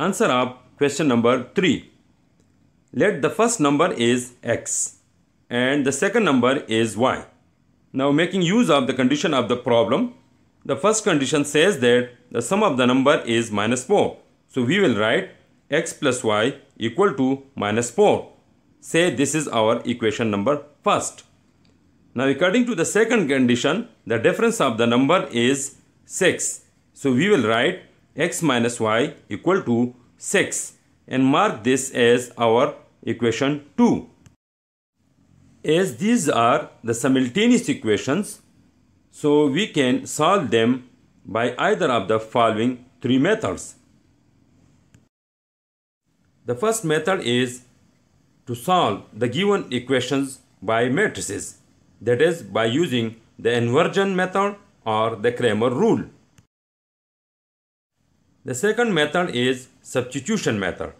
Answer of question number 3. Let the first number is x and the second number is y. Now making use of the condition of the problem, the first condition says that the sum of the number is minus 4. So we will write x plus y equal to minus 4. Say this is our equation number first. Now according to the second condition, the difference of the number is 6. So we will write x minus y equal to 6 and mark this as our equation 2. As these are the simultaneous equations, so we can solve them by either of the following three methods. The first method is to solve the given equations by matrices, that is by using the inversion method or the Cramer rule. The second method is substitution method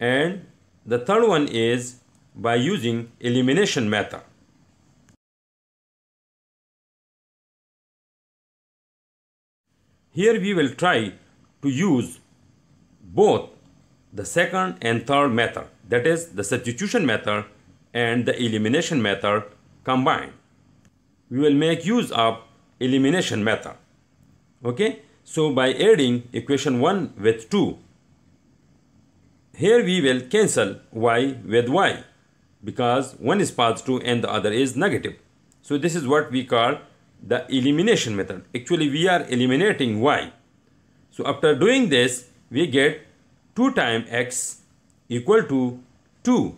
and the third one is by using elimination method. Here we will try to use both the second and third method that is the substitution method and the elimination method combined. We will make use of elimination method. Okay, so by adding equation 1 with 2, here we will cancel y with y because one is positive and the other is negative. So this is what we call the elimination method. Actually we are eliminating y. So after doing this we get 2 times x equal to 2.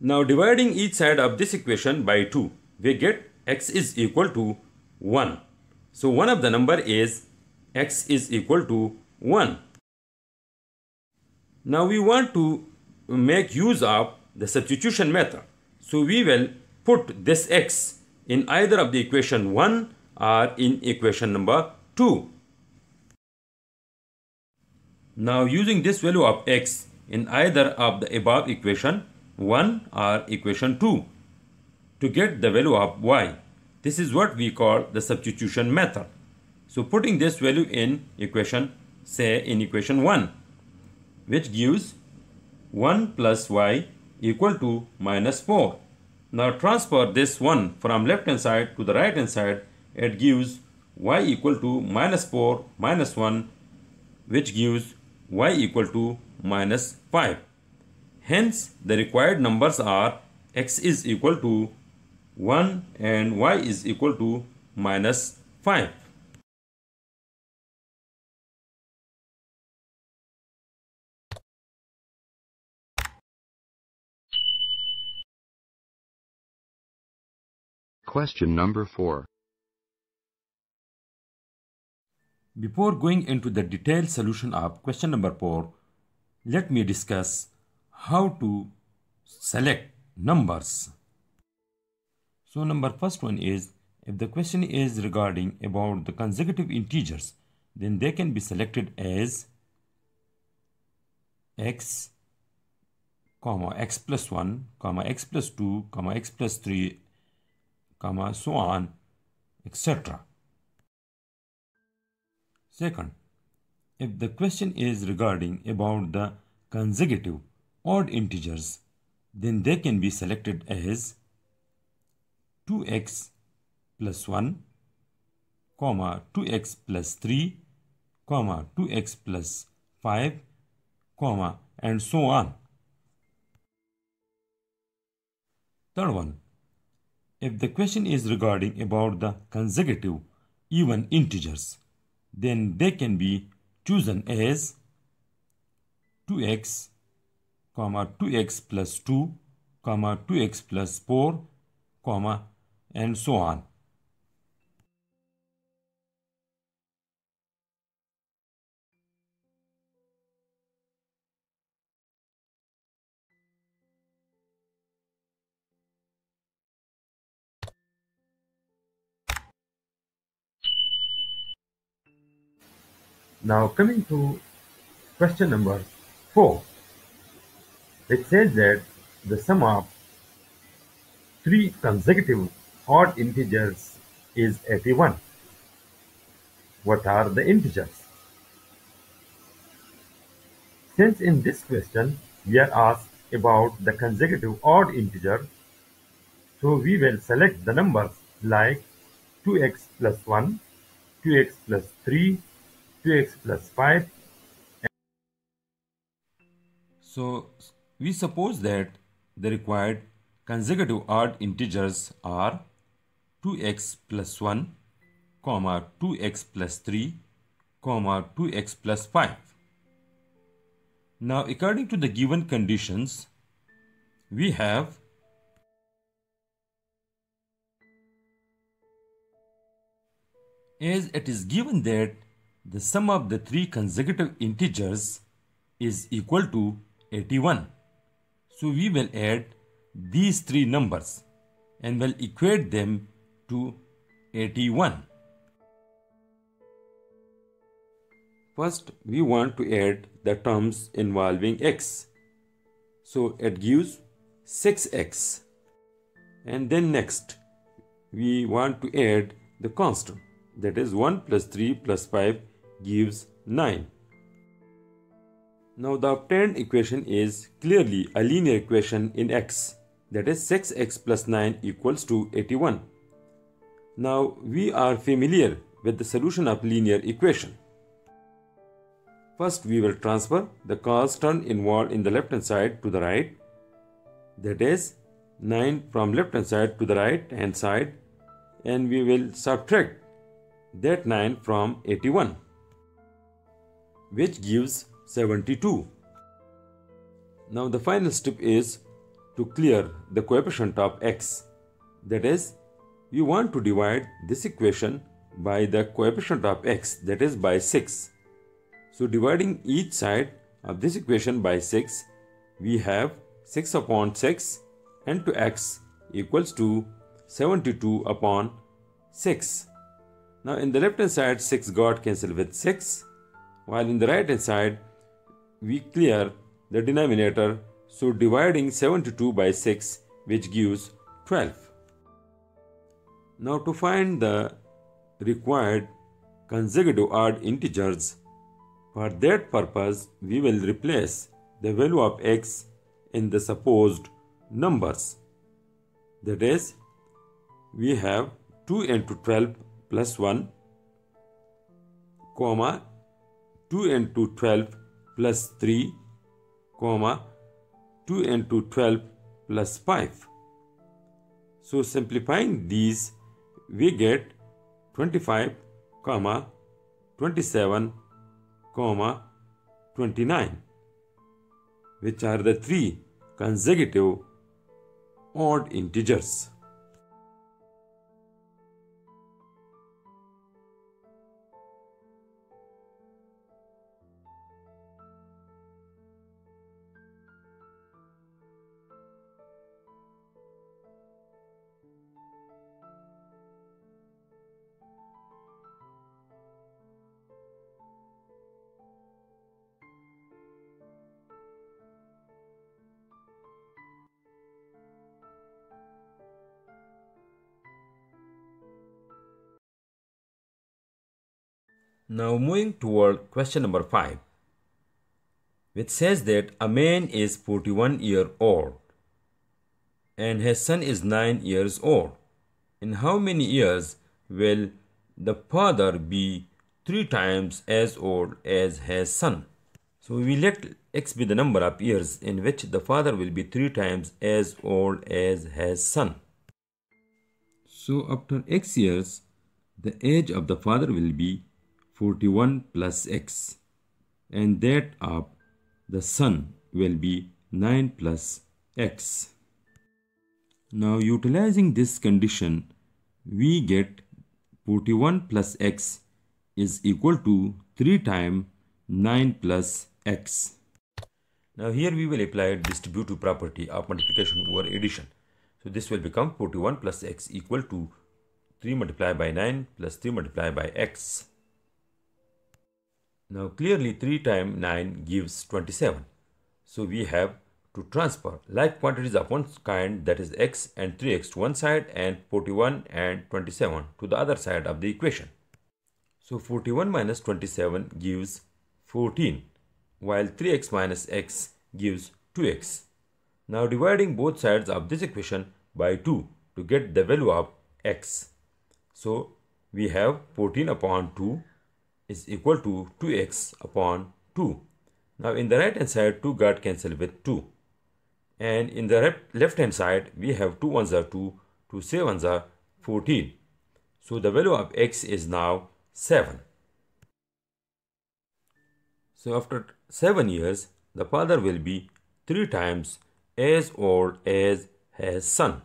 Now dividing each side of this equation by 2 we get x is equal to 1. So one of the number is x is equal to 1. Now we want to make use of the substitution method. So we will put this x in either of the equation 1 or in equation number 2. Now using this value of x in either of the above equation 1 or equation 2 to get the value of y. This is what we call the substitution method. So putting this value in equation say in equation 1 which gives 1 plus y equal to minus 4. Now transfer this 1 from left hand side to the right hand side. It gives y equal to minus 4 minus 1 which gives y equal to minus 5. Hence the required numbers are x is equal to 1 and y is equal to minus 5. Question number 4. Before going into the detailed solution of question number 4, let me discuss how to select numbers. So number first one is if the question is regarding about the consecutive integers then they can be selected as x comma x plus 1 comma x plus 2 comma x plus 3 comma so on etc. Second, if the question is regarding about the consecutive odd integers, then they can be selected as 2x plus 1, comma 2x plus 3, comma 2x plus 5, comma and so on. Third one, if the question is regarding about the consecutive even integers, then they can be chosen as 2x, comma 2x plus 2, comma 2x plus 4, comma and so on. Now coming to question number 4. It says that the sum of three consecutive odd integers is 81. What are the integers? Since in this question we are asked about the consecutive odd integer, so we will select the numbers like 2x plus 1, 2x plus 3, 2x plus 5. So we suppose that the required consecutive odd integers are 2x plus 1, comma 2x plus 3, comma 2x plus 5. Now according to the given conditions, we have as it is given that the sum of the three consecutive integers is equal to 81. So we will add these three numbers and will equate them to 81. First, we want to add the terms involving x. So it gives 6x. And then next, we want to add the constant. That is 1 plus 3 plus 5 gives 9. Now the obtained equation is clearly a linear equation in x. That is 6x plus 9 equals to 81. Now we are familiar with the solution of linear equation. First, we will transfer the constant involved in the left hand side to the right. That is 9 from left hand side to the right hand side and we will subtract that 9 from 81 which gives 72. Now the final step is to clear the coefficient of x. That is, we want to divide this equation by the coefficient of x that is by 6. So dividing each side of this equation by 6, we have 6 upon 6 and to x equals to 72 upon 6. Now in the left hand side 6 got cancelled with 6 while in the right hand side we clear the denominator so dividing 72 by 6 which gives 12. Now to find the required consecutive odd integers for that purpose, we will replace the value of x in the supposed numbers. That is, we have 2 into 12 plus 1, comma 2 into 12 plus 3, comma 2 into 12 plus 5. So simplifying these, we get 25, comma 27 comma 29 which are the three consecutive odd integers. Now moving toward question number 5 which says that a man is 41 year old and his son is 9 years old. In how many years will the father be 3 times as old as his son? So we let x be the number of years in which the father will be 3 times as old as his son. So after x years the age of the father will be 41 plus x and that of the son will be 9 plus x. Now utilizing this condition we get 41 plus x is equal to 3 times 9 plus x. Now here we will apply distributive property of multiplication over addition. So this will become 41 plus x equal to 3 multiplied by 9 plus 3 multiplied by x. Now clearly 3 times 9 gives 27. So we have to transfer like quantities of one kind that is x and 3x to one side and 41 and 27 to the other side of the equation. So 41 minus 27 gives 14 while 3x minus x gives 2x. Now dividing both sides of this equation by 2 to get the value of x. So we have 14 upon 2 is equal to 2x upon 2. Now in the right hand side 2 got cancelled with 2. And in the left hand side we have 2 ones are 2, 2 sevens are 14. So the value of x is now 7. So after 7 years the father will be 3 times as old as his son.